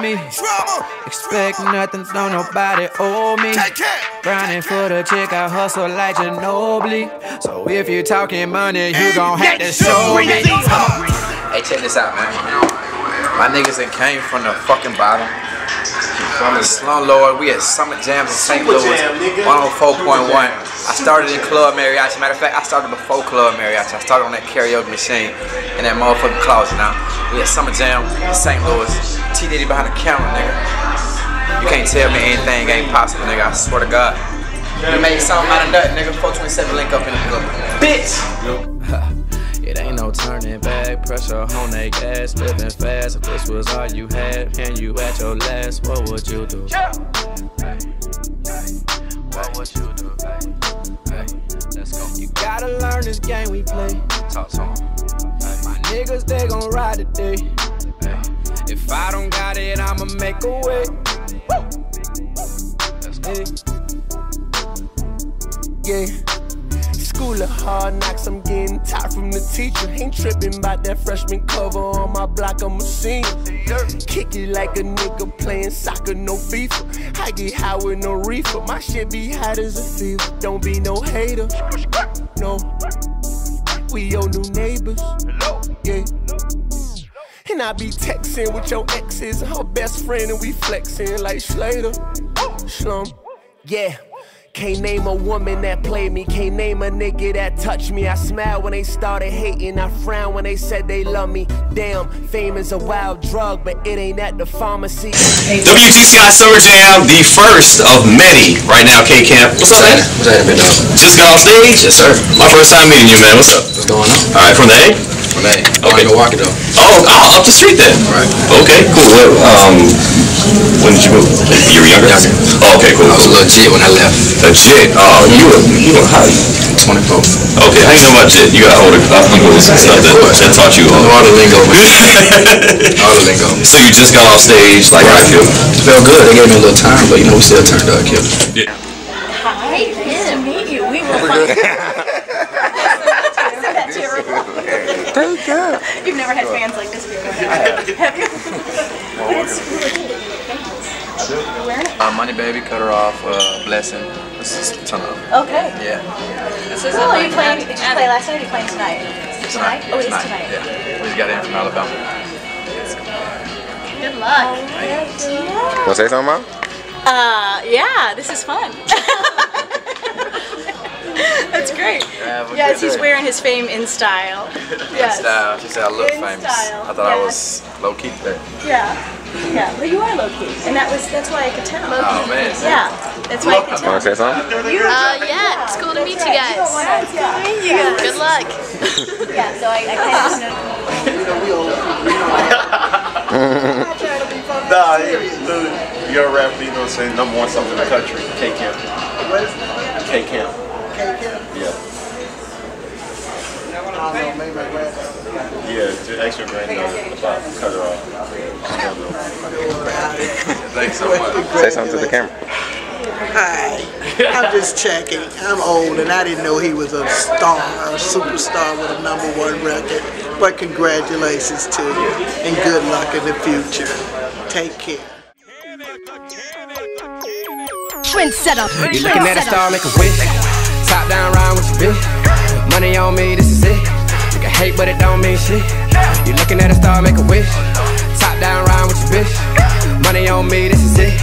me. Expect nothing, don't nobody owe me. Grinding for the chick, I hustle like Ginobili. So if you talking money, you gon' have to show me. Hey, check this out, man. My niggas that came from the fucking bottom. From the Slum Lord, we at Super Jams in St. Louis, 104.1. I started in Club Mariachi. Matter of fact, I started before Club Mariachi. I started on that karaoke machine in that motherfucking closet now. We at Super Jam in St. Louis. T Diddy behind the camera, nigga. You can't tell me anything ain't possible, nigga. I swear to God. You make something out of nothing, nigga. 427 link up in the club. Bitch! It ain't no turning back, pressure on that gas, living fast. If this was all you had and you at your last, what would you do? What would you do? Hey, let's go. You gotta learn this game we play. Talk to 'em. My niggas, they gon' ride today. If I don't got it, I'ma make a way. Go. Yeah. School of hard knocks, I'm getting tired from the teacher. Ain't tripping about that freshman cover on my block, I'm a senior. Kick it like a nigga playing soccer, no FIFA. I get high with no reefer, my shit be hot as a fever. Don't be no hater, no. We your new neighbors, Hello? yeah. And I be texting with your exes, her best friend, and we flexing like Slater. Slum, yeah. Can't name a woman that played me, can't name a nigga that touched me. I smiled when they started hating, I frowned when they said they love me. Damn, fame is a wild drug, but it ain't at the pharmacy. WGCI Summer Jam, the first of many. Right now, K Camp. What's up, man? What's happening, dog? Just got on stage? Yes, sir. My first time meeting you, man. What's up? What's going on? All right, from the A? From A. Okay. Milwaukee, though. Oh, oh, up the street then. Right. Okay, cool. What, um, when did you move? You were younger? Younger. Oh, okay, cool. I was cool. legit when I left. Legit. Oh, you were, you were high. 24. Okay, how you know about JIT? You got older uncles and stuff that, that taught you I know all. all the lingo, man. all the lingo. So you just got off stage, like, how you feel? Felt good. They gave me a little time, but you know, we still turned up, kid. Yeah. Hi, nice to meet you. We were fun. Thank God. You've never had fans like this before. Have you? But it's really cool that you're famous. You're wearing it. Uh, Money Baby, Cut Her Off, uh, Blessing. This is a ton of Okay. Yeah. Cool. Are you playing? Did you play last night? Or are you playing tonight? Tonight? Oh, it is tonight. Yeah. We just got in from Alabama. Good luck. Want to say something, Mom? Uh, yeah, this is fun. That's great. Have a Yes, he's day. wearing his fame in style. Yes. Style. She said I look In famous. style, I thought I was low key today. Yeah. Yeah, but you are low key, and that was that's why I could tell. Oh man. Yeah, that's why I could tell. Want to say something? Uh, yeah, it's cool to meet you guys. Yeah. Good luck. Yeah, so I, I kind of just know. Nah, he- you're a rapper, you know what I'm saying? Number one something in the country. K Camp. K Camp. Yeah, just extra granddaughter about to cut her off. Thanks so much. Say something to the camera. Hi, I'm just checking. I'm old and I didn't know he was a star, a superstar with a number one record. But congratulations to you and good luck in the future. Take care. Trendsetter. You looking at a star, make a wish. Top down, ride with your bitch. Money on me, this is it. You can hate, but it don't mean shit. You looking at a star, make a wish. Top down, ride with your bitch. Money on me, this is it.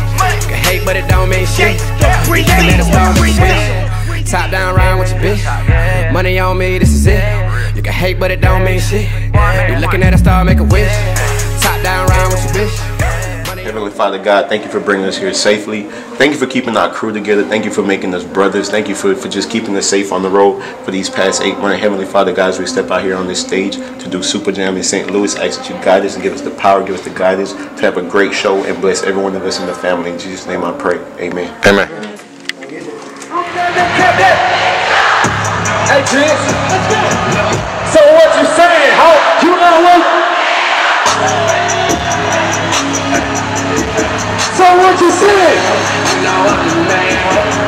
You can hate, but it don't mean shit. You looking at a star, make a wish. Top down, ride with your bitch. Money on me, this is it. You can hate, but it don't mean shit. You looking at a star, make a wish. Top down, ride with your bitch. Money Heavenly Father God, thank you for bringing us here safely. Thank you for keeping our crew together. Thank you for making us brothers. Thank you for, for just keeping us safe on the road for these past eight months. Heavenly Father, God, as we step out here on this stage to do Super Jam in St. Louis, I ask that you guide us and give us the power, give us the guidance to have a great show and bless every one of us in the family. In Jesus' name I pray. Amen. Amen. Hey, Chance. So what you saying, ho? You know what?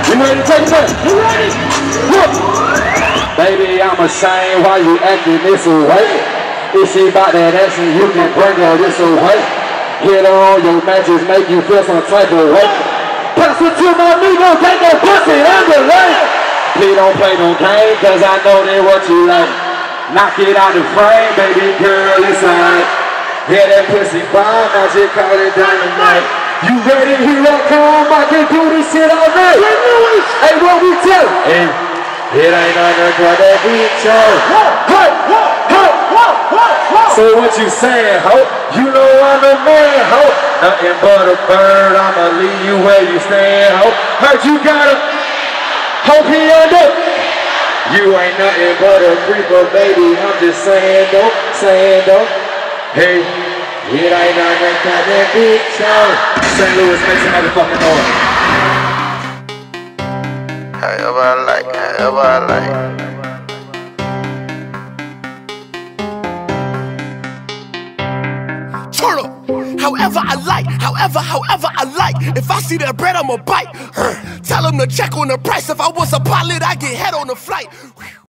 You ready to take that? You ready? Look. Baby, I'm ashamed why you acting this way. If she bout that action, you can bring her this way. Hit on your matches, make you feel some type of way. Pass it to my nigga, take that pussy under lane. Please don't play no game, cause I know that what you like. Knock it out the frame, baby girl, it's alright. Yeah, that pussy bomb, now just call it dynamite. You ready? Here I come, I can do this shit all night. Hey, what we tell? Hey, it ain't nothing but that beat. Hey, hey, so what you saying, ho? You know I'm a man, ho. Nothing but a bird, I'ma leave you where you stand, ho. Heard you got a hope he end up. You ain't nothing but a creeper, baby. I'm just saying, though, saying, though. Hey, it ain't nothing but that big show. St. Louis, make some motherfucking noise. However I like, however I like. Turn up. However I like, however, however I like. If I see that bread, I'ma bite. Tell them to check on the price. If I was a pilot, I get head on the flight.